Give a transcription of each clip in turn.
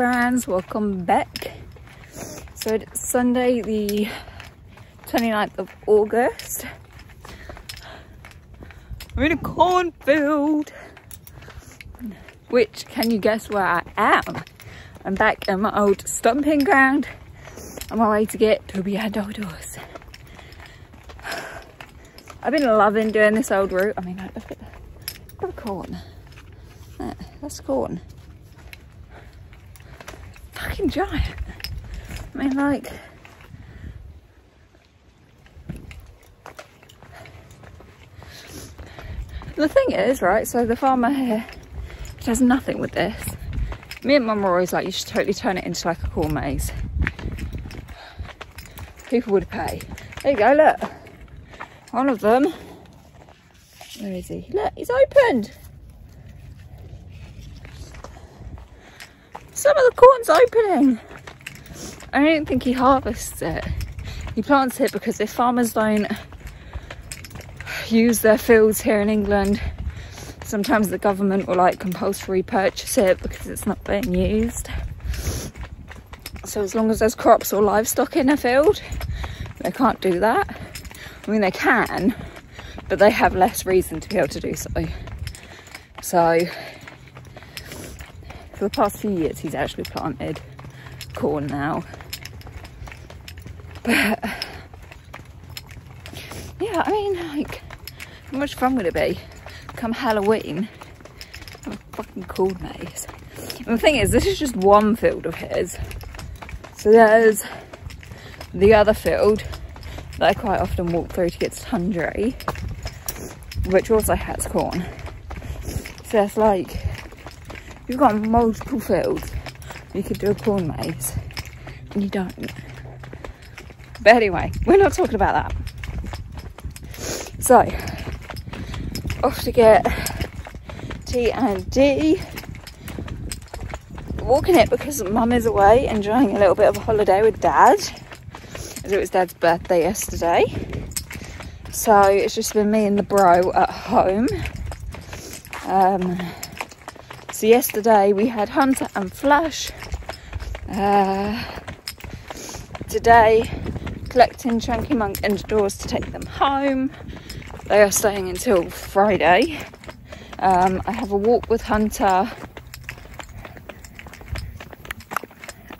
Friends, welcome back. So it's Sunday the 29th of August. We're in a cornfield. Which, can you guess where I am? I'm back in my old stomping ground on my way to get to be outdoors. I've been loving doing this old route. I mean, look at the, look at the corn. that's corn. Fucking giant. I mean, like, the thing is, right, so the farmer here does nothing with this. Me and mum were always like, you should totally turn it into like a corn maze. People would pay. There you go, look. One of them. Where is he? Look, he's opened. Some of the corn's opening. I don't think he harvests it. He plants it because if farmers don't use their fields here in England, sometimes the government will like compulsory purchase it because it's not being used. So as long as there's crops or livestock in a field, they can't do that. I mean, they can, but they have less reason to be able to do so. So, for the past few years, he's actually planted corn now. But, yeah, I mean, like, how much fun would it be? Come Halloween, have a fucking corn maze. And the thing is, this is just one field of his. So there's the other field that I quite often walk through to get to Tundra, which also has corn. So it's like, you've got multiple fields, you could do a corn maze, and you don't. But anyway, we're not talking about that. So, off to get T and D. Walking it because mum is away, enjoying a little bit of a holiday with dad as it was dad's birthday yesterday. So it's just been me and the bro at home. Um, so yesterday we had Hunter and Flash. Uh, today collecting Chunky Monk and Doors to take them home. They are staying until Friday. Um, I have a walk with Hunter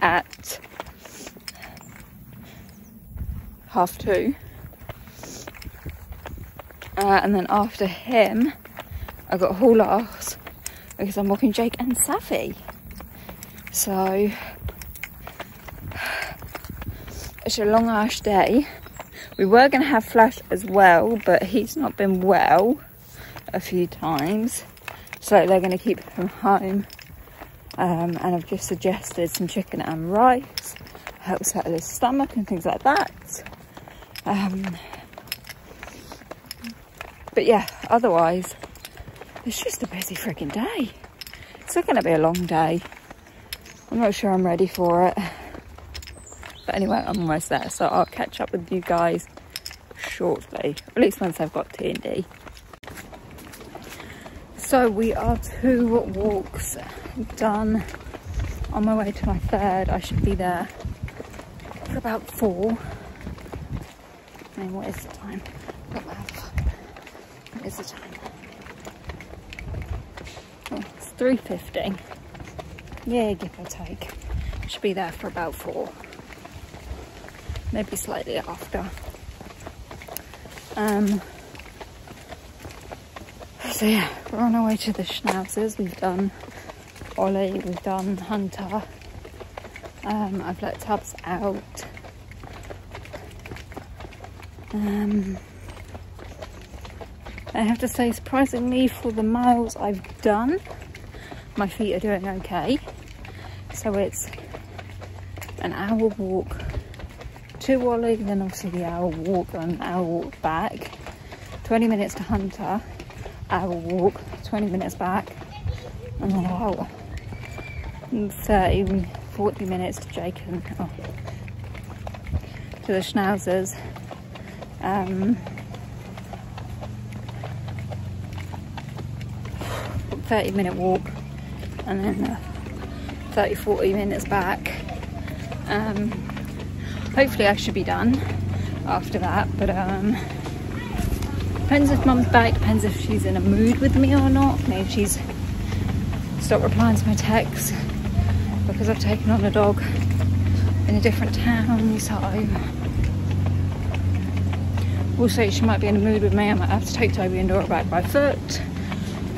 at half two. Uh, and then after him, I got a haul ass because I'm walking Jake and Safi. So it's a long ass day. We were going to have Flash as well, but he's not been well a few times. So they're going to keep him home. Um, and I've just suggested some chicken and rice. Help settle his stomach and things like that. Um, but yeah, otherwise, it's just a busy freaking day. It's going to be a long day. I'm not sure I'm ready for it. But anyway, I'm almost there. So I'll catch up with you guys shortly. At least once I've got T&D. So we are two walks done. On my way to my third. I should be there for about four. Mean, what is the time? What is the time? Oh, 3.50. Yeah, give or take. Should be there for about four. Maybe slightly after. Um, so yeah, we're on our way to the schnauzers. We've done Ollie, we've done Hunter. Um, I've let Tubbs out. Um, I have to say, surprisingly, for the miles I've done, my feet are doing okay. So it's an hour walk to Wally, then obviously the hour walk and hour walk back. 20 minutes to Hunter, hour walk, 20 minutes back, and then wow, 30, 40 minutes to Jake and oh, to the Schnauzers um, 30 minute walk and then a 30 40 minutes back. Um, hopefully, I should be done after that, but um, depends if mum's back, depends if she's in a mood with me or not. Maybe she's stopped replying to my texts because I've taken on a dog in a different town, so also she might be in a mood with me. I might have to take Toby and Dora back by foot.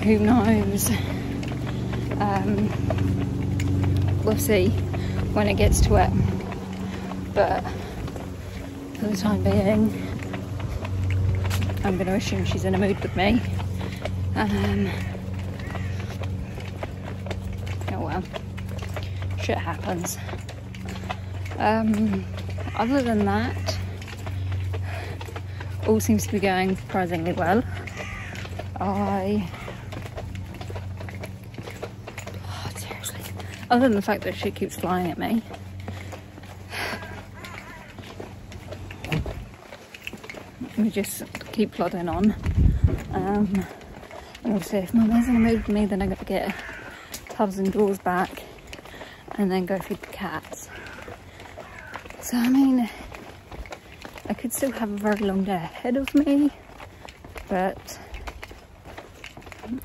Who knows? Um, we'll see when it gets to it. But for the time being, I'm going to assume she's in a mood with me. Um, oh well, shit happens. Um, other than that, all seems to be going surprisingly well. I oh, seriously, other than the fact that shit keeps flying at me. We just keep plodding on. Um, and obviously, if my mum's in a mood me, then I got to get tubs and drawers back and then go feed the cats. So, I mean, I could still have a very long day ahead of me, but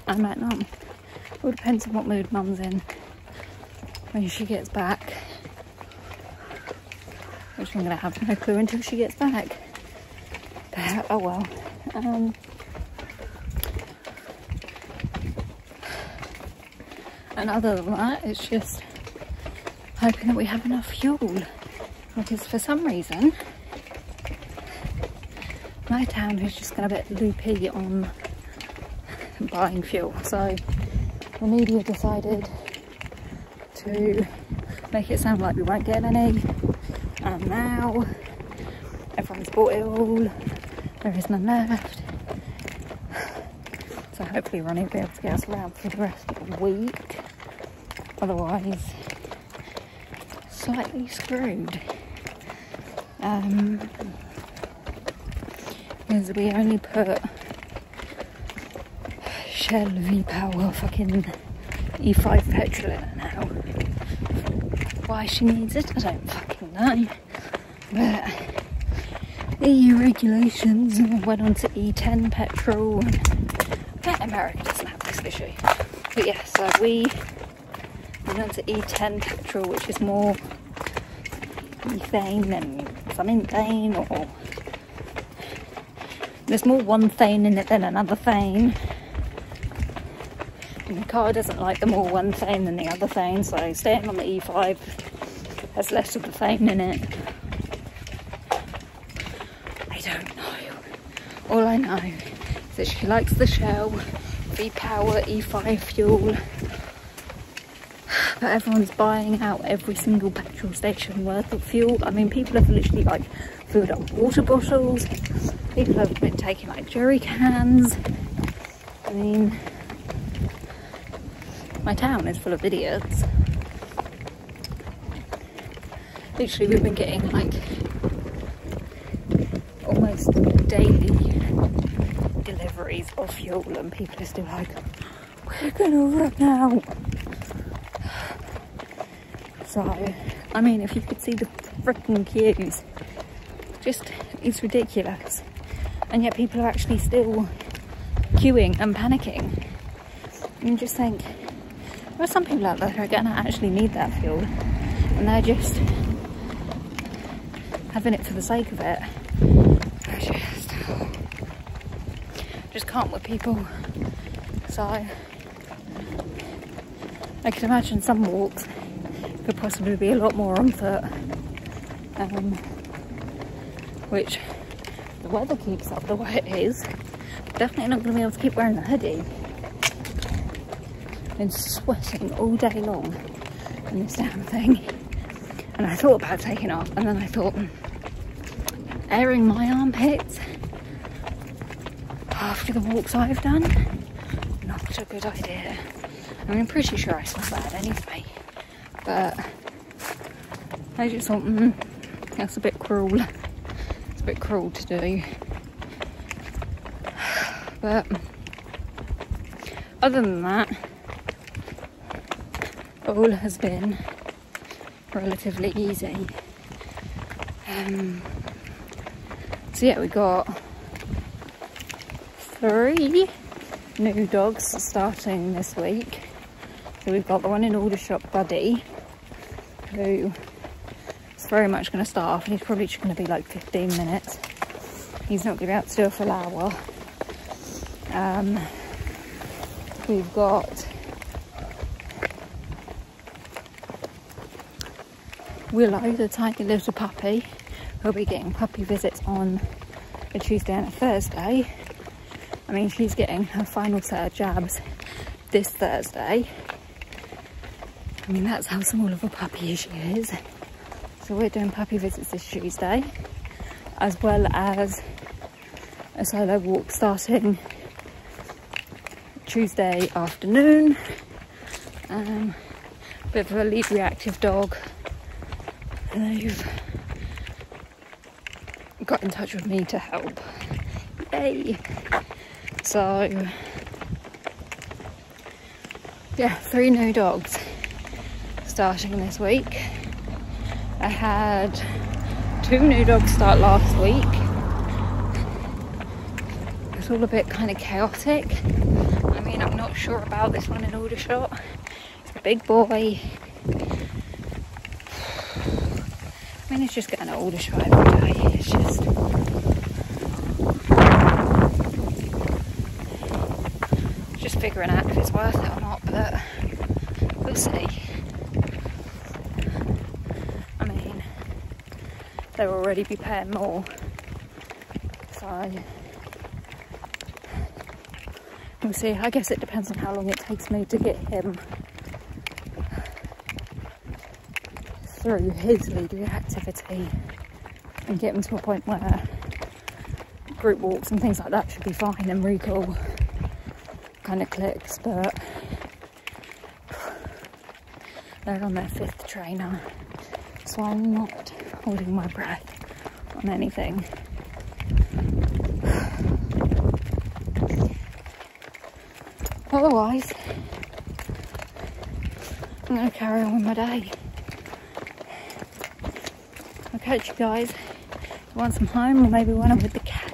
I might not. It all depends on what mood mum's in when she gets back. Which I'm gonna have no clue until she gets back. But oh well. Um, and other than that, it's just hoping that we have enough fuel. Because for some reason, my town has just got a bit loopy on buying fuel. So the media decided to make it sound like we won't get any. And now everyone's bought it all. There is none left. So hopefully Ronnie will be able to get us around for the rest of the week. Otherwise, slightly screwed. Um, is we only put Shell V-Power fucking E5 petrol in. Why she needs it, I don't fucking know. But EU regulations went on to E10 petrol. America doesn't have this issue. But yeah, so we went on to E10 petrol, which is more ethane than some ethane or there's more one thane in it than another thane. Car doesn't like the more one thing than the other thing, so staying on the E5 has less of the thing in it. I don't know. All I know is that she likes the Shell V-Power E5 fuel. But everyone's buying out every single petrol station worth of fuel. I mean, people have literally like filled up water bottles, People have been taking like jerry cans. I mean, my town is full of idiots. Literally, we've been getting like almost daily deliveries of fuel, and people are still like, We're gonna run out. So, I mean, if you could see the freaking queues, just it's ridiculous and yet people are actually still queuing and panicking. And you just think, there are some people out there who are gonna actually need that fuel and they're just having it for the sake of it. I just, just can't with people. So I can imagine some walks could possibly be a lot more on foot. Um, which the weather keeps up the way it is, definitely not going to be able to keep wearing the hoodie. Been sweating all day long in this damn thing. And I thought about taking off, and then I thought, airing my armpits after the walks I've done, not a good idea. I mean, I'm pretty sure I smell bad anyway, but I just thought, mm, that's a bit cruel It's a bit cruel to do. But other than that, all has been relatively easy. Um, so yeah, we got three new dogs starting this week. So we've got the one in Aldershot, Buddy, who is very much going to start off he's probably just going to be like 15 minutes. He's not going to be out to do a full hour. Um, we've got Willow, the tiny little puppy, who'll be getting puppy visits on a Tuesday and a Thursday. I mean, she's getting her final set of jabs this Thursday. I mean, that's how small of a puppy she is. So we're doing puppy visits this Tuesday, as well as a solo walk starting Tuesday afternoon. Um, bit of a lead reactive dog they've got in touch with me to help. Yay! So, yeah, three new dogs starting this week. I had two new dogs start last week. It's all a bit kind of chaotic. I mean, I'm not sure about this one in Aldershot. It's a big boy. Mean, it's just getting older every day. It's just. Just figuring out if it's worth it or not, but we'll see. I mean, they'll already be paying more. So. We'll see. I guess it depends on how long it takes me to get him through his lead reactivity and get him to a point where group walks and things like that should be fine and recall kind of clicks but they're on their fifth trainer so I'm not holding my breath on anything. Otherwise I'm going to carry on with my day catch you guys once I'm home or maybe I'm with the cat.